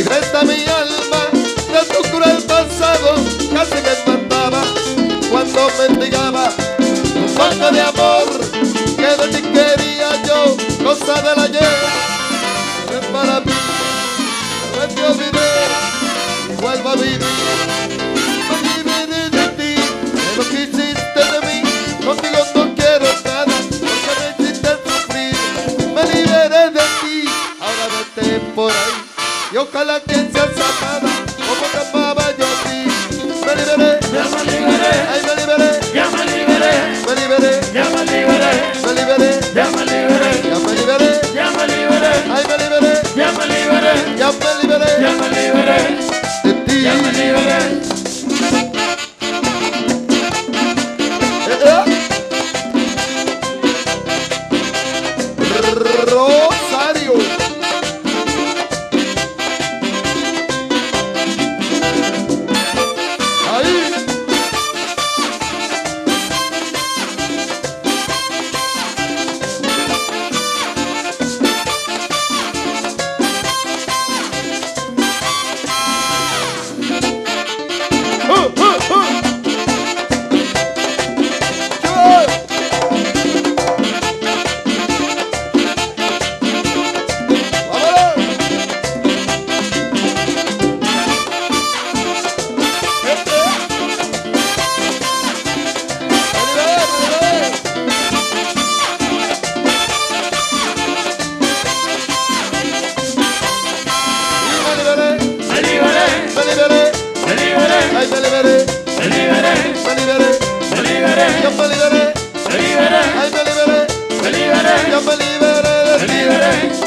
libre está mi alma de tu cruel pasado, casi me mataba cuando mendigaba un poco de amor que de ti quería yo, cosa del ayer, es para mí, no te olvidé y vuelvo a vivir. Y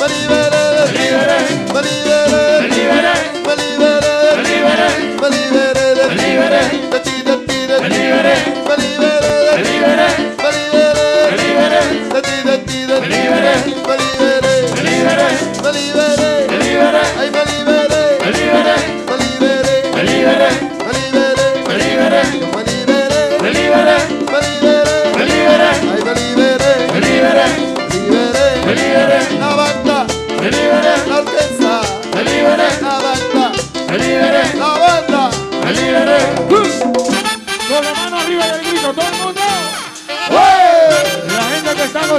me liberé me liberé, me liberé, me liberé, me liberé me liberé, Me liberé Me liberé. de ti, de ti, de me ti. liberé, Me liberé me liberé, me liberé me liberé, de ti, de ti, de Me ti. Me liberé, me liberé, me liberé, me liberé, ay me liberé, me liberé, me liberé, me liberé, me liberé,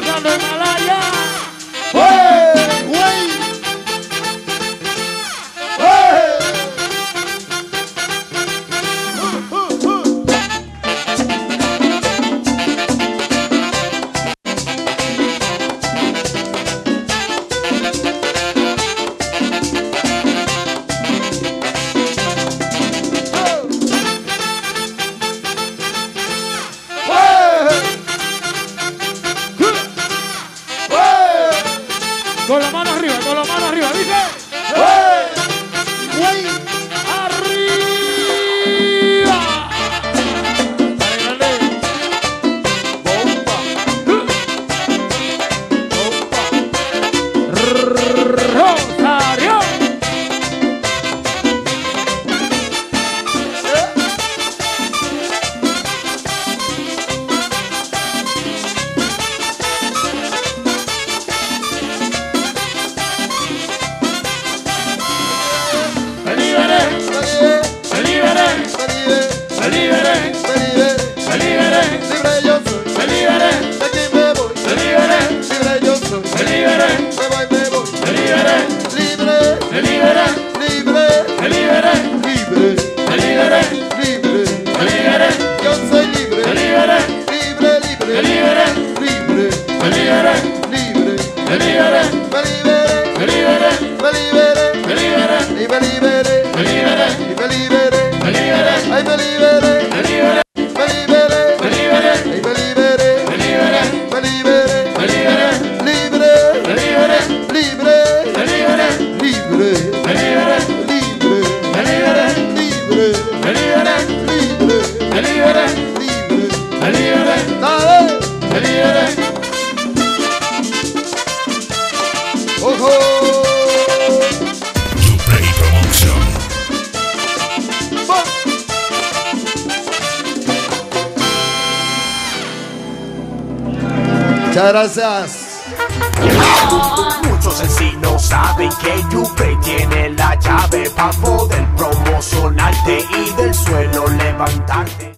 down Con la mano libre, libre, libre, dale, libre. Ojo. Play Promotion. Muchas gracias. Muchos en saben que Yupe tiene la llave para poder promocionarte y del suelo levantarte.